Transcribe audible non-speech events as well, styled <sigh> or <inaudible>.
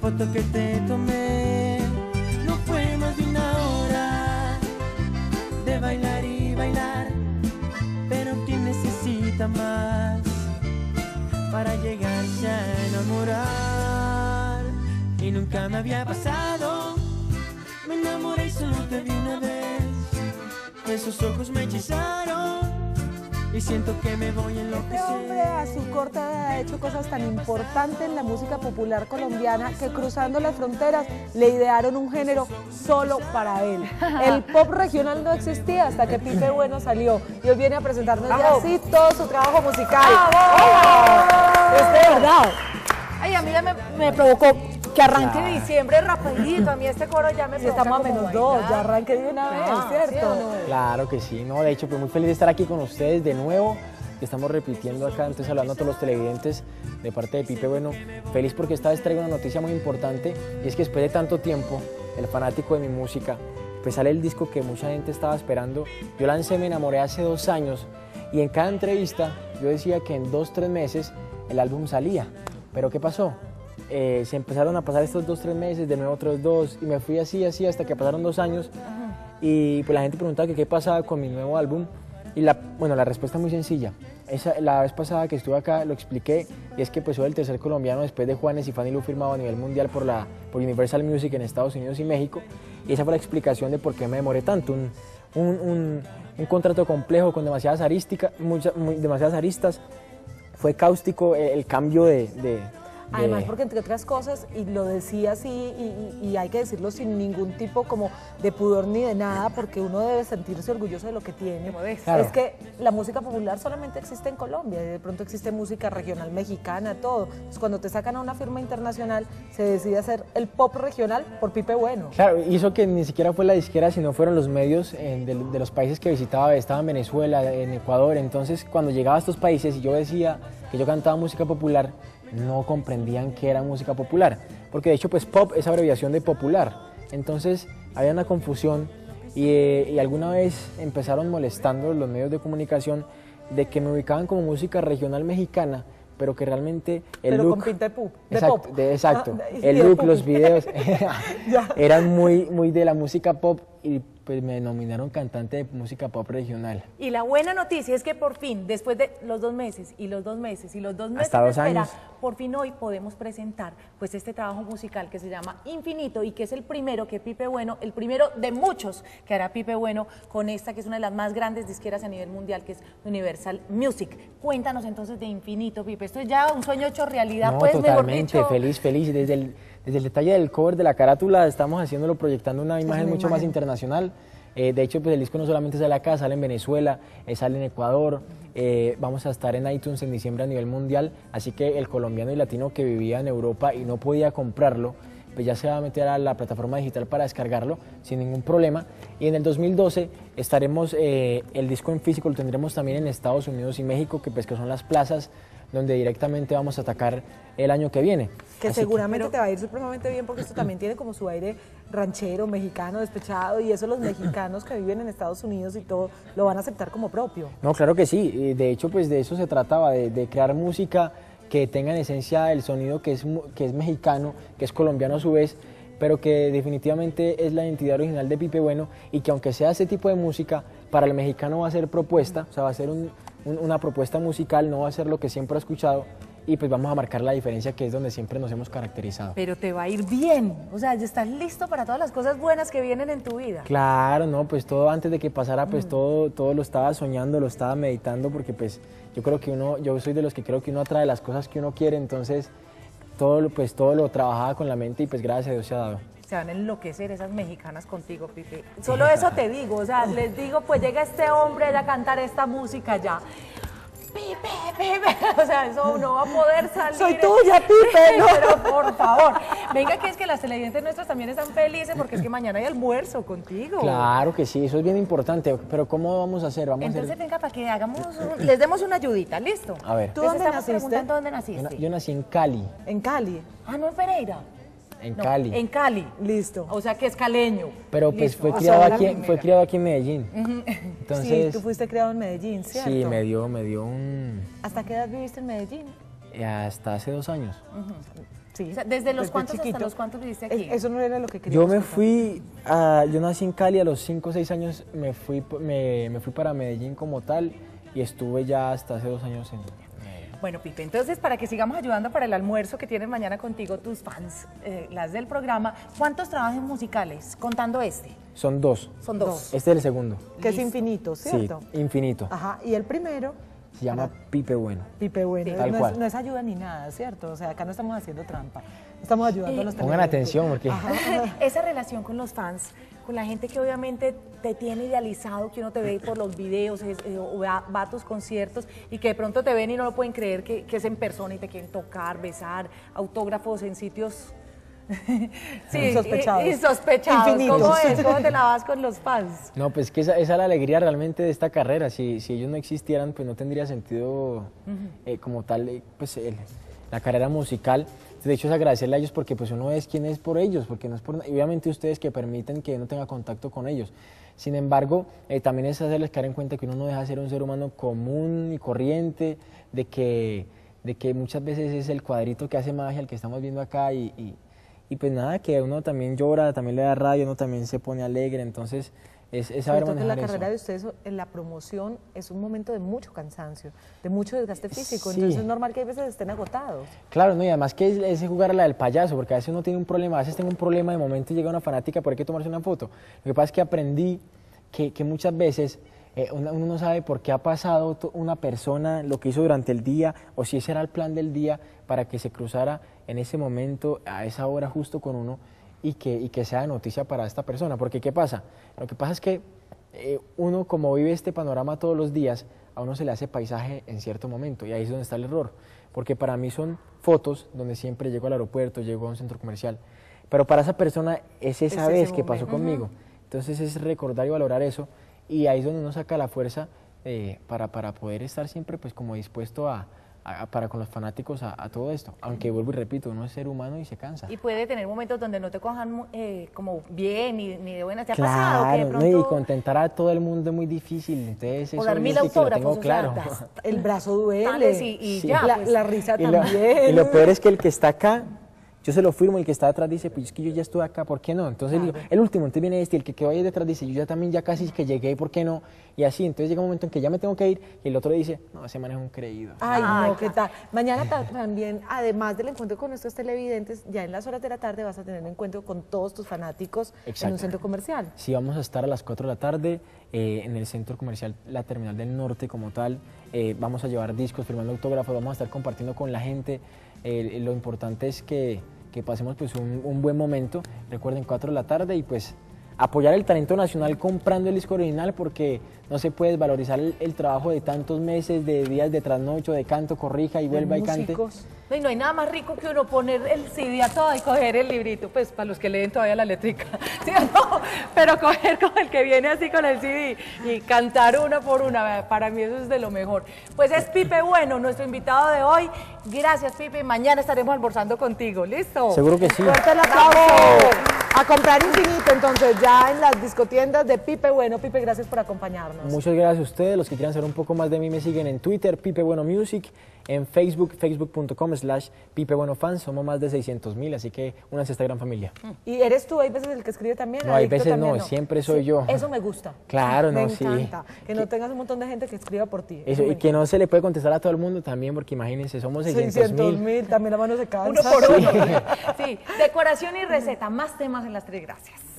foto que te tomé. No fue más de una hora de bailar y bailar, pero ¿quién necesita más para llegarse a enamorar? Y nunca me había pasado, me enamoré y solo te vi una vez. Esos ojos me hechizaron y siento que me voy a Este hombre a su corta edad ha hecho cosas tan importantes en la música popular colombiana que cruzando las fronteras le idearon un género solo para él. El pop regional no existía hasta que Pipe Bueno salió y hoy viene a presentarnos ya así todo su trabajo musical. ¡Bravo! Es de verdad. Ay, a mí ya me, me provocó que arranque diciembre rapidito. A mí este coro ya me estamos a menos dos, ya arranque de una vez, Ah, ¿sí ¿cierto? no? Claro que sí, no, de hecho, pues muy feliz de estar aquí con ustedes de nuevo. Estamos repitiendo acá, entonces hablando a todos los televidentes de parte de Pipe Bueno. Feliz porque esta vez traigo una noticia muy importante y es que después de tanto tiempo, el fanático de mi música, pues sale el disco que mucha gente estaba esperando. Yo lancé Me enamoré hace dos años y en cada entrevista yo decía que en dos, tres meses el álbum salía. Pero ¿qué pasó? Eh, se empezaron a pasar estos dos, tres meses, de nuevo otros dos, y me fui así, así, hasta que pasaron dos años. Y pues la gente preguntaba que qué pasaba con mi nuevo álbum. Y la, bueno, la respuesta es muy sencilla. Esa, la vez pasada que estuve acá lo expliqué, y es que pues soy el tercer colombiano después de Juanes y Fanny Lu firmado a nivel mundial por, la, por Universal Music en Estados Unidos y México. Y esa fue la explicación de por qué me demoré tanto. Un, un, un- un contrato complejo con demasiadas, arística, muchas, muy- demasiadas aristas. Fue cáustico el, el cambio de... de- Además, de- porque entre otras cosas, y lo decía así, y, y- y hay que decirlo sin ningún tipo como de pudor ni de nada, porque uno debe sentirse orgulloso de lo que tiene. Claro. Es que la música popular solamente existe en Colombia, y de pronto existe música regional mexicana, todo. Entonces, cuando te sacan a una firma internacional, se decide hacer el pop regional por Pipe Bueno. Claro, hizo que ni siquiera fue la disquera, sino fueron los medios eh, de, de los países que visitaba. Estaba en Venezuela, en Ecuador. Entonces, cuando llegaba a estos países y yo decía que yo cantaba música popular, no comprendían que era música popular. Porque de hecho, pues pop es abreviación de popular. Entonces, había una confusión y, eh, y alguna vez empezaron molestando los medios de comunicación de que me ubicaban como música regional mexicana, pero que realmente el Pero look... con pinta de pop, de exacto, pop. de- exacto. Ah, el look, los videos <laughs> <laughs> eran muy, muy de la música pop y pues me nominaron cantante de música pop regional. Y la buena noticia es que por fin, después de los dos meses y los dos meses y los dos meses Hasta de dos espera, años. por fin hoy podemos presentar pues este trabajo musical que se llama Infinito y que es el primero que Pipe Bueno, el primero de muchos que hará Pipe Bueno con esta que es una de las más grandes disqueras a nivel mundial que es Universal Music. Cuéntanos entonces de Infinito, Pipe. Esto es ya un sueño hecho realidad, no, pues mejor totalmente, dicho. feliz, feliz. Desde el, desde el detalle del cover de la carátula estamos haciéndolo proyectando una imagen una mucho más internacional. Eh, de hecho, pues el disco no solamente sale acá, sale en Venezuela, eh, sale en Ecuador, eh, vamos a estar en iTunes en diciembre a nivel mundial, así que el colombiano y latino que vivía en Europa y no podía comprarlo, pues ya se va a meter a la plataforma digital para descargarlo sin ningún problema. Y en el 2012 estaremos, eh, el disco en físico lo tendremos también en Estados Unidos y México, que pues que son las plazas donde directamente vamos a atacar el año que viene. Que Así seguramente te va a ir supremamente bien porque esto también tiene como su aire ranchero, mexicano, despechado y eso los mexicanos que viven en Estados Unidos y todo lo van a aceptar como propio. No, claro que sí. De hecho, pues de eso se trataba, de, de crear música que tenga en esencia el sonido que es, que es mexicano, que es colombiano a su vez, pero que definitivamente es la identidad original de Pipe Bueno y que aunque sea ese tipo de música, para el mexicano va a ser propuesta, o sea, va a ser un- un- una propuesta musical, no va a ser lo que siempre ha escuchado y pues vamos a marcar la diferencia que es donde siempre nos hemos caracterizado. Pero te va a ir bien. O sea, ya estás listo para todas las cosas buenas que vienen en tu vida. Claro, no, pues todo antes de que pasara, pues todo, todo lo estaba soñando, lo estaba meditando, porque pues yo creo que uno, yo soy de los que creo que uno atrae las cosas que uno quiere, entonces todo, pues todo lo trabajaba con la mente y pues gracias a Dios se ha dado. Se van a enloquecer esas mexicanas contigo, Pipe. Solo eso te digo, o sea, les digo, pues llega este hombre a cantar esta música ya. Pipe, Pipe, <laughs> o sea, eso no va a poder salir. Soy tuya, Pipe, <laughs> ¿no? Pero por favor, venga que es que las televidentes nuestras también están felices porque es que mañana hay almuerzo contigo. Claro que sí, eso es bien importante, pero ¿cómo vamos a hacer? Vamos a Entonces hacer... venga para que hagamos, un- <clears throat> les demos una ayudita, ¿listo? A ver. ¿Tú dónde naciste? preguntando dónde naciste. na- yo nací en Cali, En Cali. Ah, no en Pereira. En No, Cali. En Cali. Listo. O sea que es caleño. Pero pues Listo. fue O criado, sea, aquí, fue criado aquí en Medellín. <laughs> sí, Entonces, tú fuiste criado en Medellín, ¿cierto? sí, me dio, me dio un... ¿Hasta qué edad viviste en Medellín? Hasta hace dos años. Sí. O sea, ¿desde los cuántos hasta chiquito. los cuántos viviste Es- aquí? Eso no era lo que quería. Yo me fui, a- yo nací en Cali a los 5 o 6 años, me fui, me, me fui para Medellín como tal y estuve ya hasta hace dos años en. Bueno, Pipe, entonces para que sigamos ayudando para el almuerzo que tienen mañana contigo tus fans, eh, las del programa, ¿cuántos trabajos musicales? Contando este. Son dos. Son dos. Este es el segundo. Que es infinito, ¿cierto? Sí, infinito. Ajá, y el primero, Se llama Pipe Bueno. Pipe Bueno, Tal no, cual. Es, no es ayuda ni nada, ¿cierto? O sea, acá no estamos haciendo trampa, estamos ayudando a los Pongan atención porque <laughs> Esa relación con los fans, con la gente que obviamente te tiene idealizado, que uno te ve por los videos es- eh, o va, va a tus conciertos y que de pronto te ven y no lo pueden creer que, que es en persona y te quieren tocar, besar, autógrafos en sitios... <laughs> sí, Insospechados. y- Insospechados. Infinitos. ¿Cómo es? ¿Cómo te la vas con los fans? No, pues que esa, esa es la alegría realmente de esta carrera. Si, si ellos no existieran, pues no tendría sentido eh, como tal, eh, pues el- la carrera musical. De hecho, es agradecerle a ellos porque pues uno es quien es por ellos, porque no es por... y obviamente ustedes que permiten que uno tenga contacto con ellos. Sin embargo, eh, también es hacerles caer en cuenta que uno no deja de ser un ser humano común y corriente, de que, de que muchas veces es el cuadrito que hace magia el que estamos viendo acá y, y- y pues nada, que uno también llora, también le da rabia, uno también se pone alegre, entonces es, es saber todo que la manejar carrera de eso. ustedes, en la promoción, es un momento de mucho cansancio, de mucho desgaste físico, Sí. entonces es normal que a veces estén agotados. Claro, no, y además que es, es jugar a la del payaso, porque a veces uno tiene un problema, a veces tengo un problema, de momento llega una fanática, pero hay que tomarse una foto. Lo que pasa es que aprendí que, que muchas veces eh, uno, no sabe por qué ha pasado una persona, lo que hizo durante el día, o si ese era el plan del día para que se cruzara en ese momento, a esa hora justo con uno, y que, y que sea noticia para esta persona. Porque ¿qué pasa? Lo que pasa es que eh, uno como vive este panorama todos los días, a uno se le hace paisaje en cierto momento y ahí es donde está el error. Porque para mí son fotos donde siempre llego al aeropuerto, llego a un centro comercial, pero para esa persona es esa Es vez que pasó conmigo. Entonces es recordar y valorar eso y ahí es donde uno saca la fuerza eh, para, para poder estar siempre pues como dispuesto a, a- para con los fanáticos a, a todo esto. Aunque vuelvo y repito, uno es ser humano y se cansa. Y puede tener momentos donde no te cojan mu- eh, como bien ni, ni de buenas. ¿Te ha pasado que y contentar a todo el mundo es muy difícil. Entonces, O eso dar mil autógrafos, tengo o sea, claro. das- <laughs> El brazo duele. Tales y, y Sí. ya. la, pues. la risa Y lo, también. y lo peor es que el que está acá, yo se lo firmo, y el que está atrás dice, pues es que yo ya estuve acá, ¿por qué no? Entonces digo, el último, entonces viene este, y el que quedó ahí detrás dice, yo ya también ya casi que llegué, ¿por qué no? Y así, entonces llega un momento en que ya me tengo que ir, y el otro dice, no, ese man es un creído. Ay, Ay, no, ¿qué tal? Mañana ta- también, además del encuentro con nuestros televidentes, ya en las horas de la tarde vas a tener un encuentro con todos tus fanáticos en un centro comercial. Sí, vamos a estar a las 4 de la tarde eh, en el centro comercial La Terminal del Norte como tal. Eh, vamos a llevar discos, firmando autógrafos, vamos a estar compartiendo con la gente. Lo importante es que, que pasemos pues un, un buen momento. Recuerden, 4 de la tarde y pues apoyar el talento nacional comprando el disco original porque no se puede valorizar el, el trabajo de tantos meses, de días de trasnocho, de canto, corrija y vuelva y cante. No, y no hay nada más rico que uno poner el CD a todo y coger el librito, pues para los que leen todavía la letrica, <laughs> ¿sí o no? Pero coger como el que viene así con el CD y cantar una por una, para mí eso es de lo mejor. Pues es Pipe Bueno, nuestro invitado de hoy. Gracias, Pipe. Mañana estaremos almorzando contigo, ¿listo? Seguro que sí. Fuerte el aplauso. A comprar infinito, entonces, ya en las discotiendas de Pipe Bueno. Pipe, gracias por acompañarnos. Muchas gracias a ustedes. Los que quieran saber un poco más de mí me siguen en Twitter, Pipe Bueno Music, en Facebook, facebook.com slash Pipe Bueno Fans. Somos más de 600 mil, así que únanse a esta gran familia. Y eres tú, hay veces el que escribe también. No, hay veces también no, siempre soy yo. Eso me gusta. Claro, me no, sí. encanta. Que no tengas un montón de gente que escriba por ti. Eso, y que no se le puede contestar a todo el mundo también, porque imagínense, somos 600 600 mil. mil, también la mano se cansa. Uno por uno. <laughs> Sí, decoración y receta, más temas en las tres gracias.